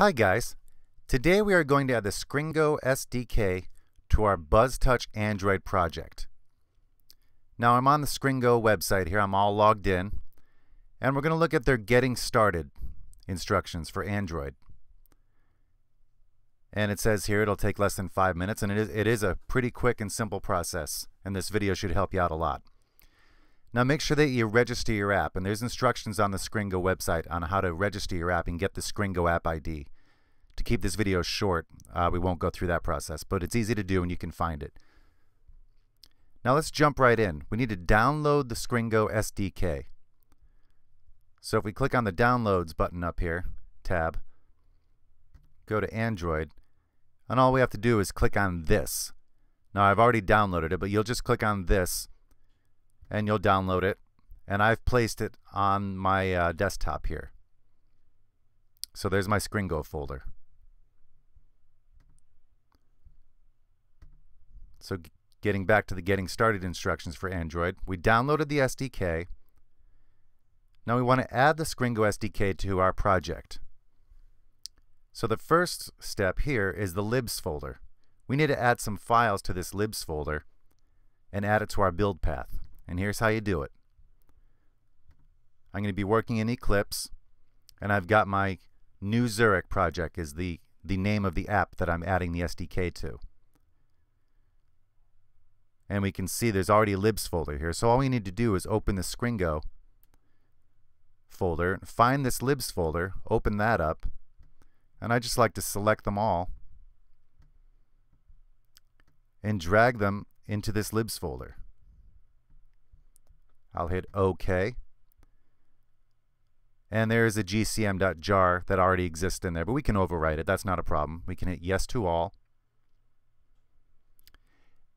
Hi guys, today we are going to add the Scringo SDK to our BuzzTouch Android project. Now I'm on the Scringo website here, I'm all logged in, and we're going to look at their getting started instructions for Android. And it says here it'll take less than five minutes, and it is, it is a pretty quick and simple process, and this video should help you out a lot. Now make sure that you register your app, and there's instructions on the Scringo website on how to register your app and get the Scringo app ID. To keep this video short, uh, we won't go through that process, but it's easy to do and you can find it. Now let's jump right in. We need to download the Scringo SDK. So if we click on the Downloads button up here, tab, go to Android, and all we have to do is click on this. Now I've already downloaded it, but you'll just click on this and you'll download it. And I've placed it on my uh, desktop here. So there's my Scringo folder. So getting back to the getting started instructions for Android, we downloaded the SDK. Now we want to add the Scringo SDK to our project. So the first step here is the libs folder. We need to add some files to this libs folder and add it to our build path. And here's how you do it. I'm going to be working in Eclipse, and I've got my New Zurich project is the, the name of the app that I'm adding the SDK to. And we can see there's already a libs folder here. So all we need to do is open the Scringo folder, find this libs folder, open that up, and I just like to select them all and drag them into this libs folder. I'll hit OK. And there is a gcm.jar that already exists in there, but we can overwrite it. That's not a problem. We can hit yes to all.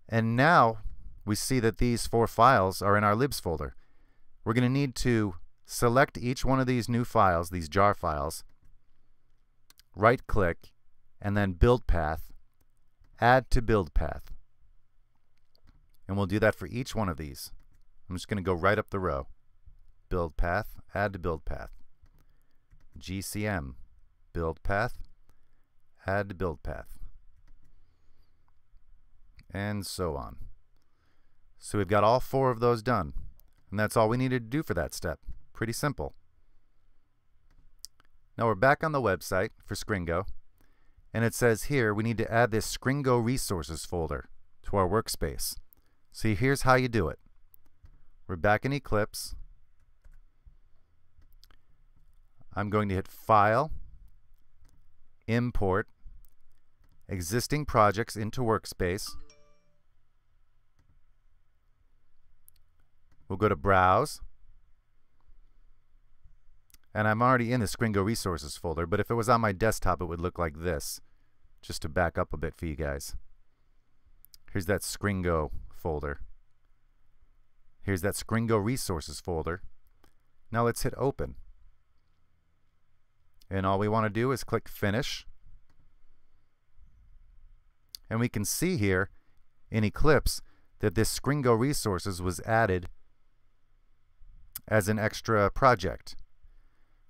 And now we see that these four files are in our libs folder. We're going to need to select each one of these new files, these jar files, right click, and then build path, add to build path. And we'll do that for each one of these. I'm just going to go right up the row. Build path, add to build path. GCM, build path, add to build path. And so on. So we've got all four of those done. And that's all we needed to do for that step. Pretty simple. Now we're back on the website for Scringo. And it says here we need to add this Scringo resources folder to our workspace. See, here's how you do it. We're back in Eclipse. I'm going to hit File, Import, Existing Projects into Workspace. We'll go to Browse. And I'm already in the Scringo Resources folder, but if it was on my desktop, it would look like this. Just to back up a bit for you guys. Here's that Scringo folder. Here's that Scringo Resources folder. Now let's hit Open. And all we want to do is click Finish. And we can see here in Eclipse that this Scringo Resources was added as an extra project.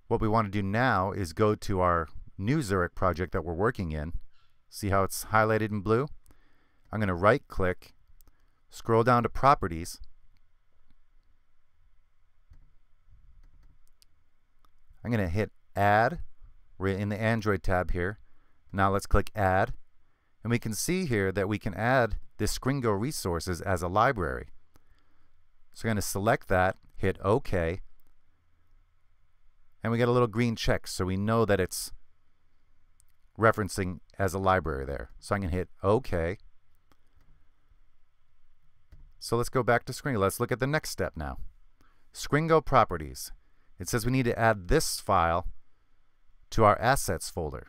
What we want to do now is go to our new Zurich project that we're working in. See how it's highlighted in blue? I'm going to right click, scroll down to Properties, I'm going to hit Add. We're in the Android tab here. Now let's click Add. And we can see here that we can add this Scringo resources as a library. So we're going to select that, hit OK, and we get a little green check so we know that it's referencing as a library there. So I'm going to hit OK. So let's go back to Scringo. Let's look at the next step now. Scringo properties it says we need to add this file to our assets folder.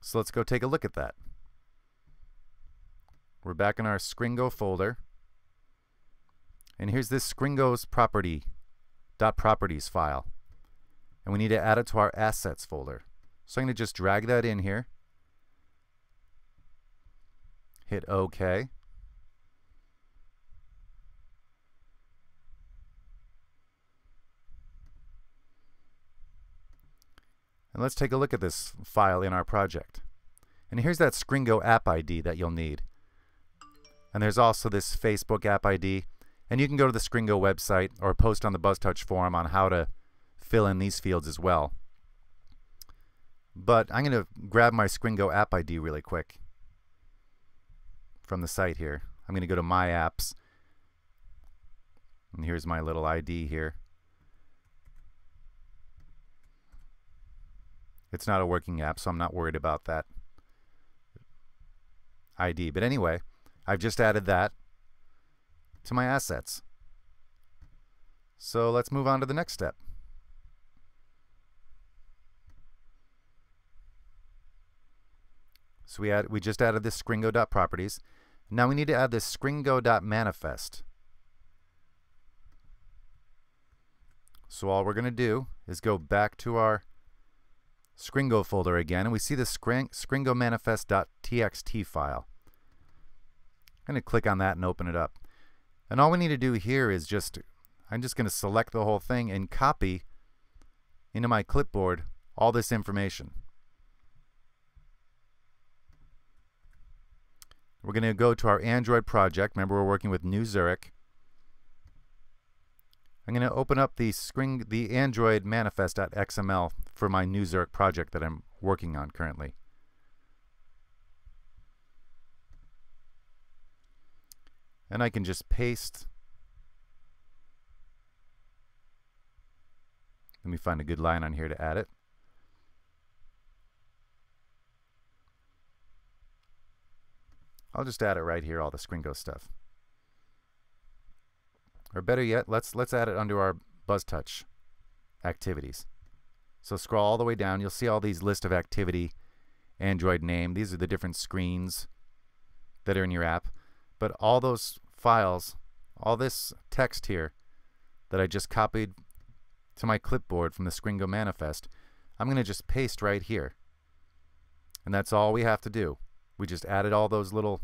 So let's go take a look at that. We're back in our Scringo folder. And here's this Scringo's property dot properties file. And we need to add it to our assets folder. So I'm going to just drag that in here. Hit OK. And let's take a look at this file in our project. And here's that Scringo app ID that you'll need. And there's also this Facebook app ID. And you can go to the Scringo website or post on the BuzzTouch forum on how to fill in these fields as well. But I'm going to grab my Scringo app ID really quick from the site here. I'm going to go to My Apps. And here's my little ID here. It's not a working app, so I'm not worried about that ID. But anyway, I've just added that to my assets. So let's move on to the next step. So we add we just added this scringo.properties. Now we need to add this scringo.manifest. So all we're going to do is go back to our Scringo folder again, and we see the Scringo manifest.txt file. I'm going to click on that and open it up. And all we need to do here is just, I'm just going to select the whole thing and copy into my clipboard all this information. We're going to go to our Android project. Remember, we're working with New Zurich. I'm going to open up the screen, the Android manifest.xml for my New Zurich project that I'm working on currently. And I can just paste. Let me find a good line on here to add it. I'll just add it right here, all the Scringo stuff. Or better yet, let's let's add it under our BuzzTouch activities. So scroll all the way down, you'll see all these list of activity Android name. These are the different screens that are in your app. But all those files, all this text here that I just copied to my clipboard from the Scringo manifest, I'm going to just paste right here. And that's all we have to do. We just added all those little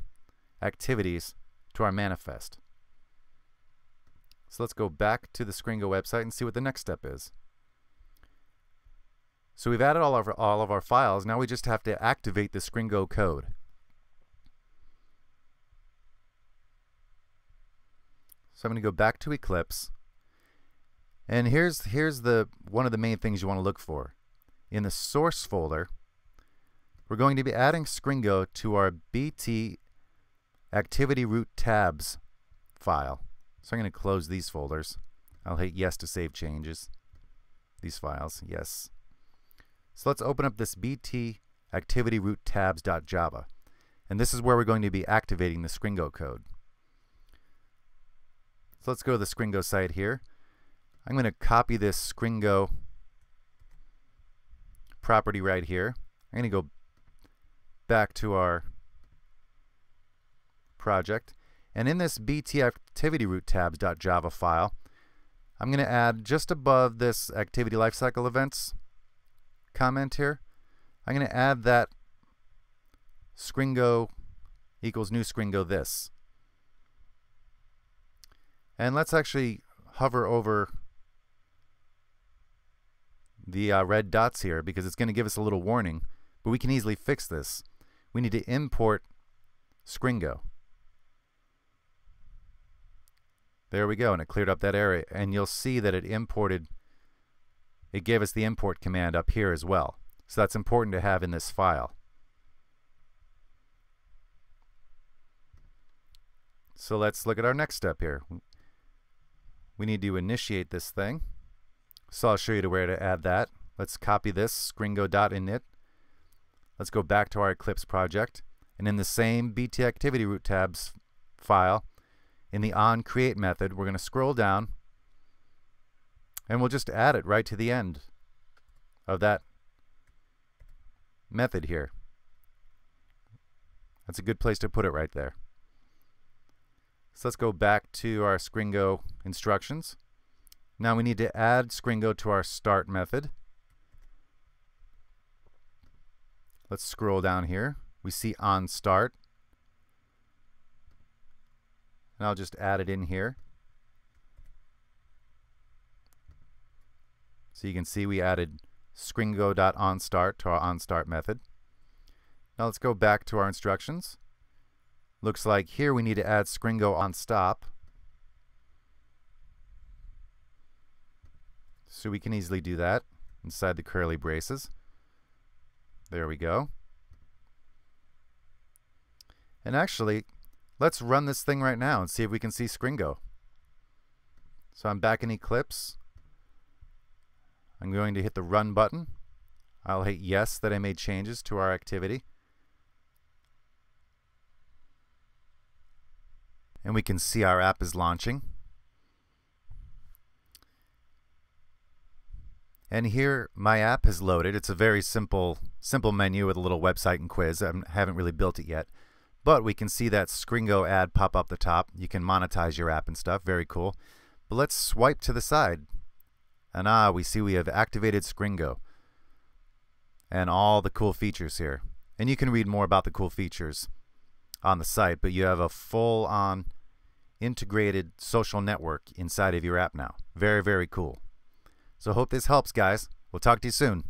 activities to our manifest. So let's go back to the Scringo website and see what the next step is. So we've added all of our, all of our files. Now we just have to activate the Scringo code. So I'm going to go back to Eclipse. And here's here's the one of the main things you want to look for. In the source folder, we're going to be adding Scringo to our BT activity root tabs file. So I'm going to close these folders. I'll hit yes to save changes. These files, yes. So let's open up this bt activity root tabs.java. And this is where we're going to be activating the Scringo code. So let's go to the Scringo site here. I'm going to copy this Scringo property right here. I'm going to go back to our project. And in this bt activity root tabs.java file, I'm going to add just above this activity lifecycle events comment here, I'm going to add that scringo equals new scringo this. And let's actually hover over the uh, red dots here because it's going to give us a little warning, but we can easily fix this. We need to import Scringo. There we go, and it cleared up that area. And you'll see that it imported, it gave us the import command up here as well. So that's important to have in this file. So let's look at our next step here. We need to initiate this thing. So I'll show you where to add that. Let's copy this, scringo.init. Let's go back to our Eclipse project. And in the same BT activity root tabs file, in the on create method, we're going to scroll down and we'll just add it right to the end of that method here. That's a good place to put it right there. So let's go back to our Scringo instructions. Now we need to add Scringo to our start method. Let's scroll down here. We see on start and I'll just add it in here. So you can see we added scringo.onStart to our onStart method. Now let's go back to our instructions. Looks like here we need to add Scringo on stop. So we can easily do that inside the curly braces. There we go. And actually, let's run this thing right now and see if we can see Scringo. So I'm back in Eclipse. I'm going to hit the run button. I'll hit yes that I made changes to our activity. And we can see our app is launching. And here my app has loaded. It's a very simple simple menu with a little website and quiz. I haven't really built it yet. But we can see that Scringo ad pop up the top. You can monetize your app and stuff. Very cool. But let's swipe to the side. And ah, we see we have activated Scringo. And all the cool features here. And you can read more about the cool features on the site, but you have a full on integrated social network inside of your app now. Very, very cool. So hope this helps, guys. We'll talk to you soon.